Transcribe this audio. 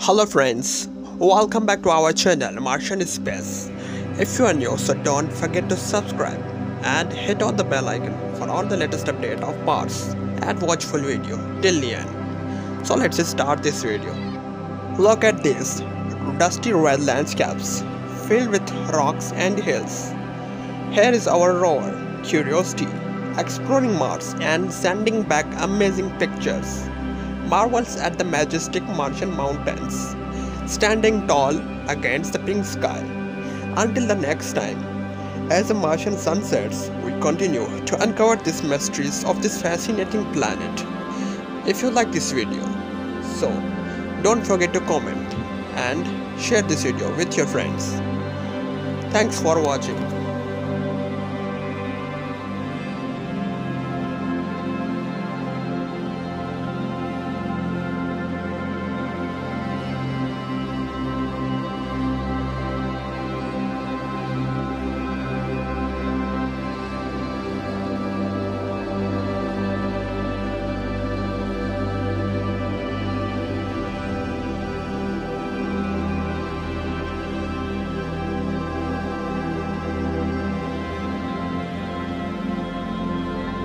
Hello friends, welcome back to our channel Martian Space. If you are new, so don't forget to subscribe and hit on the bell icon for all the latest update of Mars and watch full video till the end. So let's start this video. Look at these dusty red landscapes filled with rocks and hills. Here is our rover, Curiosity, exploring Mars and sending back amazing pictures marvels at the majestic Martian mountains, standing tall against the pink sky. Until the next time, as the Martian sun sets, we continue to uncover these mysteries of this fascinating planet. If you like this video, so don't forget to comment and share this video with your friends. Thanks for watching.